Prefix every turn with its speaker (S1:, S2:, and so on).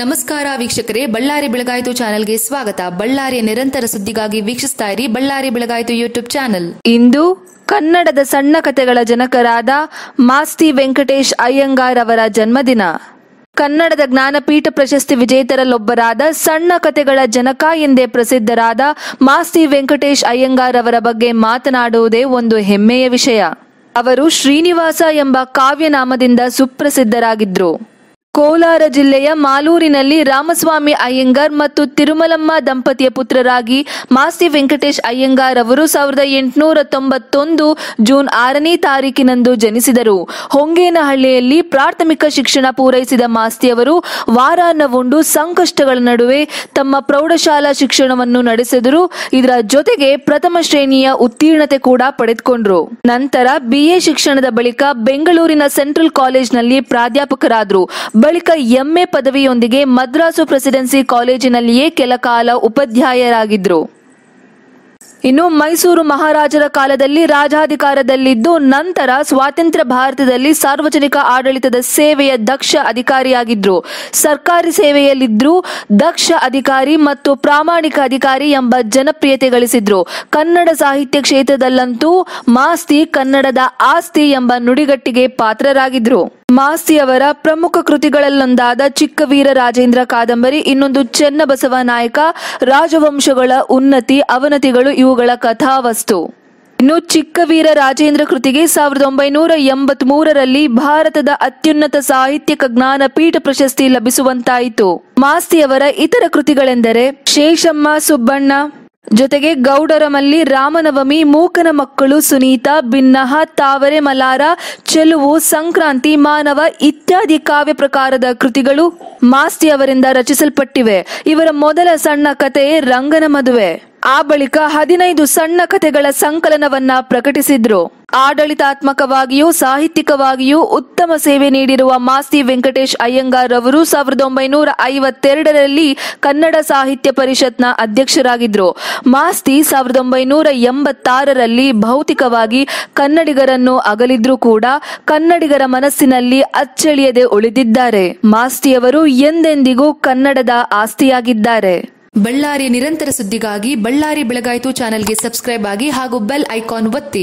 S1: ನಮಸ್ಕಾರ ವೀಕ್ಷಕರೇ, ಬಳ್ಳಾರಿ ಬೆಳಗಾಯಿತು ಚಾನೆಲ್ಗೆ ಸ್ವಾಗತ. ಬಳ್ಳಾರಿಯ ನಿರಂತರ ಸುದ್ದಿಗಾಗಿ ವೀಕ್ಷಿಸ್ತಾ ಇರಿ ಬಳ್ಳಾರಿ ಬೆಳಗಾಯಿತು ಯೂಟ್ಯೂಬ್ ಚಾನೆಲ್.
S2: ಇಂದು ಕನ್ನಡದ ಸಣ್ಣ ಕಥೆಗಳ ಜನಕರಾದ ಮಾಸ್ತಿ ವೆಂಕಟೇಶ್ ಅಯ್ಯಂಗಾರ್ ಅವರ ಜನ್ಮದಿನ. ಕನ್ನಡದ ಜ್ಞಾನಪೀಠ ಪ್ರಶಸ್ತಿ ವಿಜೇತರಲ್ಲೊಬ್ಬರಾದ ಸಣ್ಣ ಕಥೆಗಳ ಜನಕ ಎಂದೇ ಪ್ರಸಿದ್ಧರಾದ ಮಾಸ್ತಿ ವೆಂಕಟೇಶ್ ಅಯ್ಯಂಗಾರ್ ಅವರ ಬಗ್ಗೆ ಮಾತನಾಡುವುದೇ ಒಂದು ಹೆಮ್ಮೆಯ ವಿಷಯ. ಅವರು ಶ್ರೀನಿವಾಸ ಎಂಬ ಕಾವ್ಯನಾಮದಿಂದ ಸುಪ್ರಸಿದ್ಧರಾಗಿದ್ರು. ಕೋಲಾರ ಜಿಲ್ಲೆಯ ಮಾಲೂರಿನಲ್ಲಿ ರಾಮಸ್ವಾಮಿ ಅಯ್ಯಂಗಾರ್ ಮತ್ತು ತಿರುಮಲಮ್ಮ ದಂಪತಿಯ ಪುತ್ರರಾಗಿ ಮಾಸ್ತಿ ವೆಂಕಟೇಶ್ ಅಯ್ಯಂಗಾರ್ ಅವರು ಸಾವಿರದ ಎಂಟುನೂರ ತೊಂಬತ್ತೊಂದು ಜೂನ್ ಆರನೇ ತಾರೀಕಿನಂದು ಜನಿಸಿದರು. ಹೊಂಗೇನಹಳ್ಳಿಯಲ್ಲಿ ಪ್ರಾಥಮಿಕ ಶಿಕ್ಷಣ ಪೂರೈಸಿದ ಮಾಸ್ತಿ ಅವರು ವಾರಾನ್ನವುಂಡು ಸಂಕಷ್ಟಗಳ ನಡುವೆ ತಮ್ಮ ಪ್ರೌಢಶಾಲಾ ಶಿಕ್ಷಣವನ್ನು ನಡೆಸಿದರು. ಇದರ ಜೊತೆಗೆ ಪ್ರಥಮ ಶ್ರೇಣಿಯ ಉತ್ತೀರ್ಣತೆ ಕೂಡ ಪಡೆದುಕೊಂಡರು. ನಂತರ ಬಿಎ ಶಿಕ್ಷಣದ ಬಳಿಕ ಬೆಂಗಳೂರಿನ ಸೆಂಟ್ರಲ್ ಕಾಲೇಜ್ನಲ್ಲಿ ಪ್ರಾಧ್ಯಾಪಕರಾದರು. ಬಳಿಕ ಎಂಎ ಪದವಿಯೊಂದಿಗೆ ಮದ್ರಾಸು ಪ್ರೆಸಿಡೆನ್ಸಿ ಕಾಲೇಜಿನಲ್ಲಿಯೇ ಕೆಲ ಕಾಲ ಉಪಾಧ್ಯಾಯರಾಗಿದ್ರು. ಇನ್ನು ಮೈಸೂರು ಮಹಾರಾಜರ ಕಾಲದಲ್ಲಿ ರಾಜಾಧಿಕಾರದಲ್ಲಿದ್ದು ನಂತರ ಸ್ವಾತಂತ್ರ್ಯ ಭಾರತದಲ್ಲಿ ಸಾರ್ವಜನಿಕ ಆಡಳಿತದ ಸೇವೆಯ ದಕ್ಷ ಅಧಿಕಾರಿಯಾಗಿದ್ರು. ಸರ್ಕಾರಿ ಸೇವೆಯಲ್ಲಿದ್ದರೂ ದಕ್ಷ ಅಧಿಕಾರಿ ಮತ್ತು ಪ್ರಾಮಾಣಿಕ ಅಧಿಕಾರಿ ಎಂಬ ಜನಪ್ರಿಯತೆ ಗಳಿಸಿದ್ರು. ಕನ್ನಡ ಸಾಹಿತ್ಯ ಕ್ಷೇತ್ರದಲ್ಲಂತೂ ಮಾಸ್ತಿ ಕನ್ನಡದ ಆಸ್ತಿ ಎಂಬ ನುಡಿಗಟ್ಟಿಗೆ ಪಾತ್ರರಾಗಿದ್ರು. ಮಾಸ್ತಿ ಅವರ ಪ್ರಮುಖ ಕೃತಿಗಳಲ್ಲೊಂದಾದ ಚಿಕ್ಕವೀರ ರಾಜೇಂದ್ರ ಕಾದಂಬರಿ, ಇನ್ನೊಂದು ಚೆನ್ನಬಸವ ನಾಯಕ, ರಾಜವಂಶಗಳ ಉನ್ನತಿ, ಅವನತಿಗಳು ಇವುಗಳ ಕಥಾವಸ್ತು. ಇನ್ನು ಚಿಕ್ಕವೀರ ರಾಜೇಂದ್ರ ಕೃತಿಗೆ ಸಾವಿರದ ಒಂಬೈನೂರ ಎಂಬತ್ ಮೂರರಲ್ಲಿ ಭಾರತದ ಅತ್ಯುನ್ನತ ಸಾಹಿತ್ಯಕ ಜ್ಞಾನಪೀಠ ಪ್ರಶಸ್ತಿ ಲಭಿಸುವಂತಾಯಿತು. ಮಾಸ್ತಿಯವರ ಇತರ ಕೃತಿಗಳೆಂದರೆ ಶೇಷಮ್ಮ, ಸುಬ್ಬಣ್ಣ, ಜೊತೆಗೆ ಗೌಡರಮಲ್ಲಿ ರಾಮನವಮಿ, ಮೂಕನ ಮಕ್ಕಳು ಸುನೀತಾ ಭಿನ್ನಹ ತಾವರೆ ಮಲಾರ, ಚೆಲುವು, ಸಂಕ್ರಾಂತಿ, ಮಾನವ ಇತ್ಯಾದಿ ಕಾವ್ಯ ಪ್ರಕಾರದ ಕೃತಿಗಳು ಮಾಸ್ತಿ ಅವರಿಂದ ರಚಿಸಲ್ಪಟ್ಟಿವೆ. ಇವರ ಮೊದಲ ಸಣ್ಣ ಕಥೆ ರಂಗನ ಮದುವೆ. ಆ ಬಳಿಕ ಹದಿನೈದು ಸಣ್ಣ ಕಥೆಗಳ ಸಂಕಲನವನ್ನ ಪ್ರಕಟಿಸಿದ್ರು. ಆಡಳಿತಾತ್ಮಕವಾಗಿಯೂ ಸಾಹಿತ್ಯಿಕವಾಗಿಯೂ ಉತ್ತಮ ಸೇವೆ ನೀಡಿರುವ ಮಾಸ್ತಿ ವೆಂಕಟೇಶ್ ಅಯ್ಯಂಗಾರ್ ಅವರು ಸಾವಿರದ ಒಂಬೈನೂರ ಐವತ್ತೆರಡರಲ್ಲಿ ಕನ್ನಡ ಸಾಹಿತ್ಯ ಪರಿಷತ್ನ ಅಧ್ಯಕ್ಷರಾಗಿದ್ದರು ಮಾಸ್ತಿ ಸಾವಿರದ ಒಂಬೈನೂರ ಎಂಬತ್ತಾರರಲ್ಲಿ ಭೌತಿಕವಾಗಿ ಕನ್ನಡಿಗರನ್ನು ಅಗಲಿದ್ರೂ ಕೂಡ ಕನ್ನಡಿಗರ ಮನಸ್ಸಿನಲ್ಲಿ ಅಚ್ಚಳಿಯದೆ ಉಳಿದಿದ್ದಾರೆ. ಮಾಸ್ತಿಯವರು ಎಂದೆಂದಿಗೂ ಕನ್ನಡದ ಆಸ್ತಿಯಾಗಿದ್ದಾರೆ.
S1: ಬಳ್ಳಾರಿಯ ನಿರಂತರ ಸುದ್ದಿಗಾಗಿ ಬಳ್ಳಾರಿ ಬೆಳಗಾಯಿತು ಚಾನೆಲ್ಗೆ ಸಬ್ಸ್ಕ್ರೈಬ್ ಆಗಿ ಹಾಗೂ ಬೆಲ್ ಐಕಾನ್ ಒತ್ತಿ.